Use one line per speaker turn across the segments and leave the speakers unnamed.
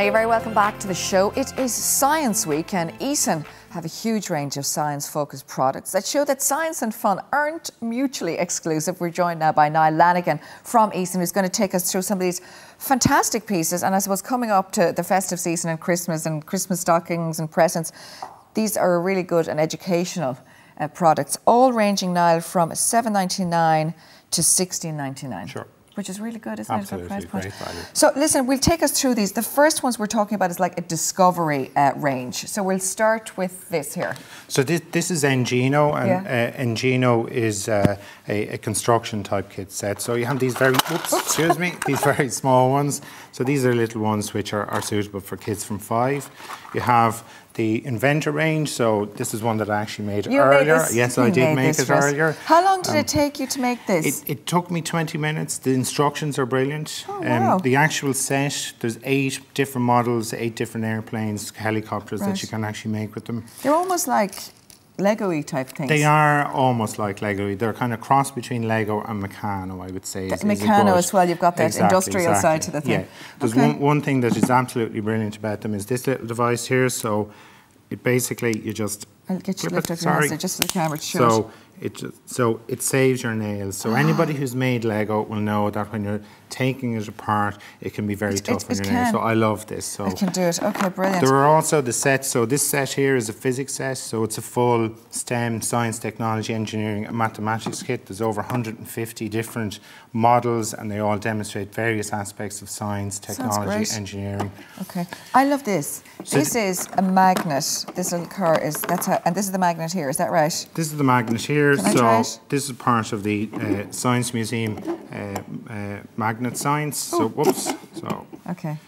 Now, you're very welcome back to the show. It is Science Week, and Eason have a huge range of science focused products that show that science and fun aren't mutually exclusive. We're joined now by Niall Lannigan from Eason, who's going to take us through some of these fantastic pieces. And I suppose coming up to the festive season and Christmas and Christmas stockings and presents, these are really good and educational uh, products, all ranging, Niall, from seven ninety nine to sixteen ninety nine.
Sure
which is really good, isn't
Absolutely,
it?
value.
So listen, we'll take us through these. The first ones we're talking about is like a discovery uh, range. So we'll start with this here.
So this, this is Engino, and
Yeah.
uh, Engino is uh, a, a construction type kit set. So you have these very, oops, excuse me, these very small ones. So these are little ones which are, are suitable for kids from five. You have the Inventor range. So this is one that I actually made
You made
earlier.
this-
yes,
you
I did
made
make it earlier.
How long did
Um,
it take you to make this?
It, it took me 20 minutes. The instructions are brilliant. Um,
Oh, wow.
The actual set, there's eight different models, eight different airplanes, helicopters
Right.
that you can actually make with them.
They're almost like Lego-y type things.
They are almost like Lego. They're kind of cross between Lego and Meccano, I would say. is- is
Meccano
good-
as well, you've got that
Exactly,
industrial side to the thing.
Yeah. There's
Okay.
one, one thing that is absolutely brilliant about them is this little device here. So it basically, you just
I'll get you lift up your hands
sorry.
there just for the camera to show it.
So it ju- so it saves your nails. So ah. anybody who's made Lego will know that when you're taking it apart, it can be very
It-
tough
it-
on your nails. So I love this. So
I can do it. Okay, brilliant.
there are also the sets. So this set here is a physics set. So it's a full STEM, science, technology, engineering, and mathematics kit. There's over 150 different models, and they all demonstrate various aspects of science, technology, engineering.
Okay, I love this.
So
this is a magnet. This little car is that's how, and this is the magnet here. Is that right?
This is the magnet here.
Can
so this is part of the uh, Science Museum uh, uh, magnet science. So whoops. So
Okay.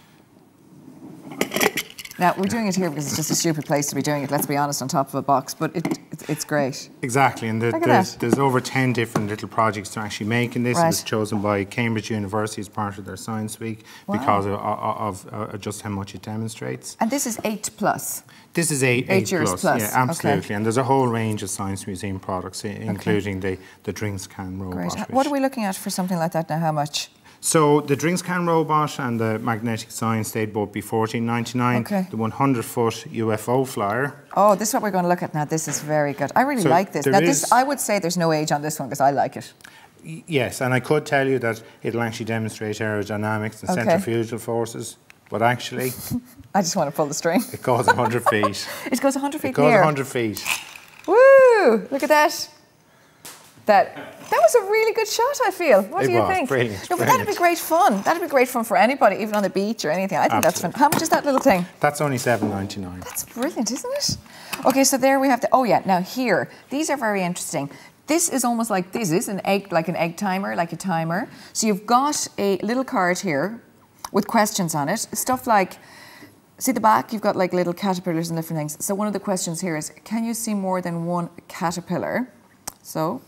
Now we're doing it here because it's just a stupid place to be doing it. Let's be honest, on top of a box, but it, it it's great.
exactly, and the, there's there's over ten different little projects to actually make in this.
Right.
It was chosen by Cambridge University as part of their Science Week
Wow.
because of, of, of uh, just how much it demonstrates.
And this is eight plus.
This is eight,
Eight years plus,
Yeah,
okay.
absolutely. And there's a whole range of Science Museum products, including the, the drinks can robot.
Great. What are we looking at for something like that now? How much?
So the drinks can robot and the magnetic science they'd both be fourteen ninety nine.
Okay.
The one hundred foot UFO flyer.
Oh, this is what we're going to look at now. This is very good. I really
So
like this. Now, this I would say there's no age on this one because I like it.
Yes, and I could tell you that it'll actually demonstrate aerodynamics and
Okay.
centrifugal forces, but actually
I just want to pull the string.
it goes hundred feet.
It goes 100 feet
It goes
here.
hundred feet.
Woo! Look at that. That that was a really good shot. I feel. What
It
do you
was.
think?
Brilliant,
No, but that'd be great fun. That'd be great fun for anybody, even on the beach or anything. I think that's fun. How much is that little thing?
That's only seven ninety nine.
That's brilliant, isn't it? Okay, so there we have the. Oh yeah, now here these are very interesting. This is almost like this is an egg, like an egg timer, like a timer. So you've got a little card here with questions on it. Stuff like, see the back. You've got like little caterpillars and different things. So one of the questions here is, can you see more than one caterpillar? So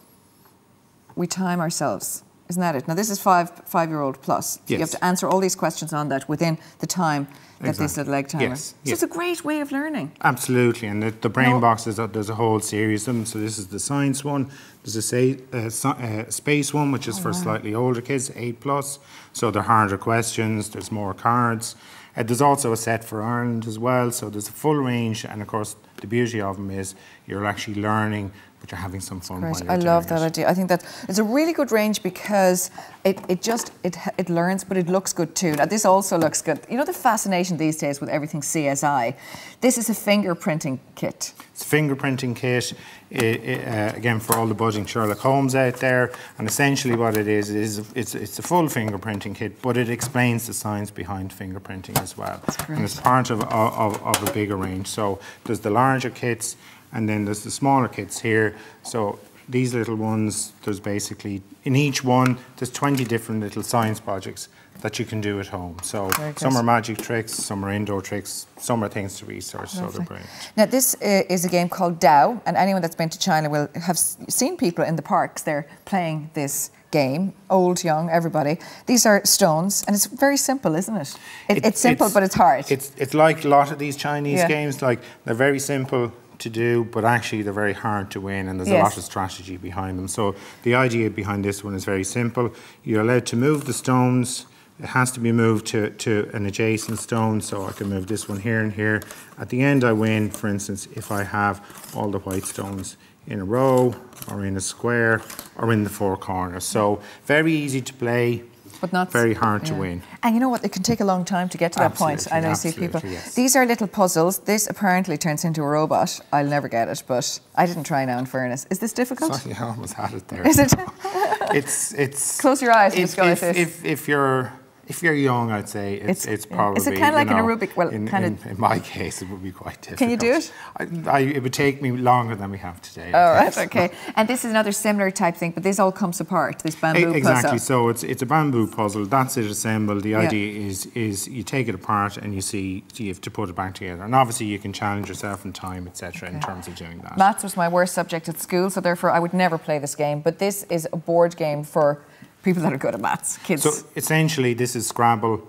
we time ourselves. Isn't that it? Now this is five five year old plus. So You have to answer all these questions on that within the time that this
Exactly.
little egg timer.
Yes,
So
yes.
it's a great way of learning.
Absolutely, and the, the brain
No.
box is there's a whole series of them. So this is the science one. There's a say, uh, uh, space one, which is
Oh,
for slightly older kids, eight plus. So they're harder questions. There's more cards. Uh, there's also a set for Ireland as well. So there's a full range, and of course the beauty of them is you're actually learning, but you're having some fun.
Great. I love that
it.
idea. I think that it's a really good range because it, it just it it learns, but it looks good too. Now this also looks good. You know the fascination these days with everything CSI. This is a fingerprinting kit.
It's a fingerprinting kit, i- i- uh, again for all the budding Sherlock Holmes out there. And essentially, what it is is it's it's a full fingerprinting kit, but it explains the science behind fingerprinting as well. And it's part of, of of a bigger range. So there's the larger kits, and then there's the smaller kits here. So these little ones, there's basically in each one there's 20 different little science projects that you can do at home. So
Very good.
some are magic tricks, some are indoor tricks, some are things to research. So they're brilliant.
Now this uh, is a game called Dao, and anyone that's been to China will have seen people in the parks there playing this game. Old, young, everybody. These are stones, and it's very simple, isn't it? it
It-
it's simple, but it's hard.
It's it's like a lot of these Chinese
Yeah.
games. Like they're very simple to do, but actually they're very hard to win, and there's a lot of strategy behind them. So the idea behind this one is very simple. You're allowed to move the stones it has to be moved to, to an adjacent stone, so I can move this one here and here. At the end, I win, for instance, if I have all the white stones in a row, or in a square, or in the four corners. So very easy to play,
but not
very hard
yeah.
to win.
And you know what? It can take a long time to get to that point. I know you see people.
Yes.
These are little puzzles. This apparently turns into a robot. I'll never get it, but I didn't try now. In fairness, is this difficult?
Sorry, I almost had it there.
Is it?
it's it's.
Close your eyes and
if,
just go
if,
like this.
If, if you're if you're young, I'd say it's,
It's-
it's, probably.
Is it kinda like
you
an
know,
Rubik- well,
in,
kinda-
in, in my case, it would be quite difficult.
Can you do it?
I, I, it would take me longer than we have today.
All
I
right, okay. And this is another similar type thing, but this all comes apart. This bamboo
Exactly.
puzzle.
So it's it's a bamboo puzzle. That's it assembled. The
Yeah.
idea is is you take it apart and you see you have to put it back together. And obviously you can challenge yourself in time, etc. In terms of doing that.
Maths was my worst subject at school, so therefore I would never play this game. But this is a board game for people that are good at maths, kids.
So essentially, this is Scrabble,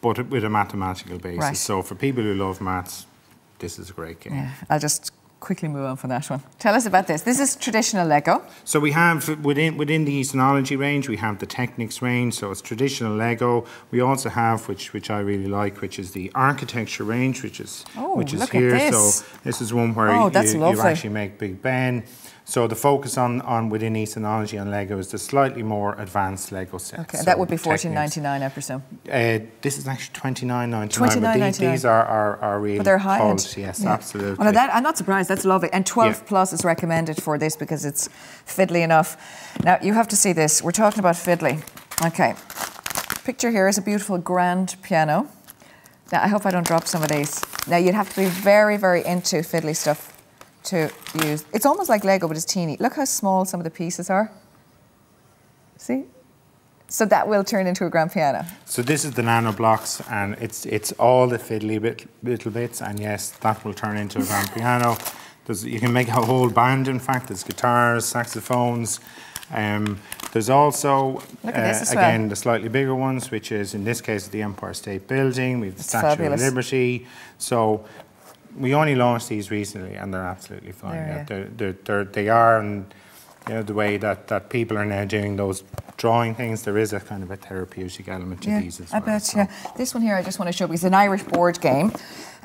but with a mathematical basis.
Right.
So for people who love maths, this is a great game.
yeah, I'll just quickly move on from that one. Tell us about this. This is traditional Lego.
So we have within within the Easonology range, we have the Technics range. So it's traditional Lego. We also have which which I really like, which is the architecture range, which is
Oh,
which is here.
this.
So this is one where
Oh,
you,
that's
you actually make Big Ben. So the focus on, on within Easonology and Lego is the slightly more advanced Lego sets.
Okay,
so
that would be fourteen ninety nine, I presume.
Uh, this is actually twenty nine ninety nine. But these, are are, are really
But they're high end.
quality. Yes,
Yeah.
absolutely.
Well, that, I'm not surprised. That's lovely. And 12
Yeah.
plus is recommended for this because it's fiddly enough. Now, you have to see this. We're talking about fiddly. Okay. Picture here is a beautiful grand piano. Now, I hope I don't drop some of these. Now, you'd have to be very, very into fiddly stuff to use. It's almost like Lego, but it's teeny. Look how small some of the pieces are. See? So that will turn into a grand piano.
So this is the nano blocks, and it's it's all the fiddly bit, little bits, and yes, that will turn into a grand piano. There's, you can make a whole band. In fact, there's guitars, saxophones. Um, there's also
Look at this
uh,
as well.
again the slightly bigger ones, which is in this case the Empire State Building. We have the
It's
Statue
fabulous.
of Liberty. So we only launched these recently, and they're absolutely fine.
There,
Yeah,
yeah.
They're, they're, they're, they are, and you know the way that, that people are now doing those drawing things. There is a kind of a therapeutic element to these as
I
well.
bet.
so.
Yeah. This one here, I just want to show because it's an Irish board game,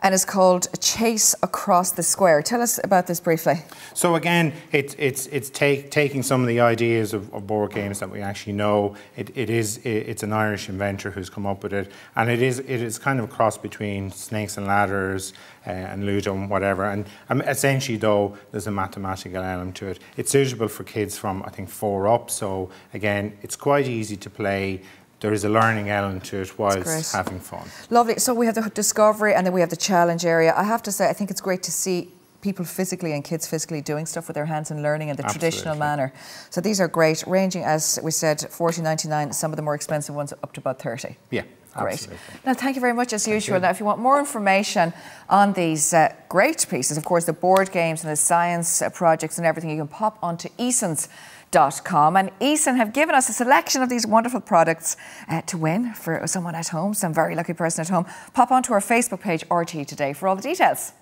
and it's called Chase Across the Square. Tell us about this briefly.
So again, it's it's it's take, taking some of the ideas of, of board games that we actually know. It, it is it, it's an Irish inventor who's come up with it, and it is it is kind of a cross between Snakes and Ladders uh, and Ludo and whatever. And um, essentially, though, there's a mathematical element to it. It's suitable for kids from I think four up. So again, it's quite easy to play. There is a learning element to it whilst having fun.
Lovely. So we have the discovery, and then we have the challenge area. I have to say, I think it's great to see people physically and kids physically doing stuff with their hands and learning in the traditional manner. So these are great, ranging as we said, fourteen ninety nine. Some of the more expensive ones up to about thirty.
Yeah,
Great.
absolutely.
Now, thank you very much as usual.
you.
Now, if you want more information on these uh, great pieces, of course, the board games and the science uh, projects and everything, you can pop onto Easons.com. And Eason have given us a selection of these wonderful products uh, to win for someone at home, some very lucky person at home. Pop onto our Facebook page, RT Today, for all the details.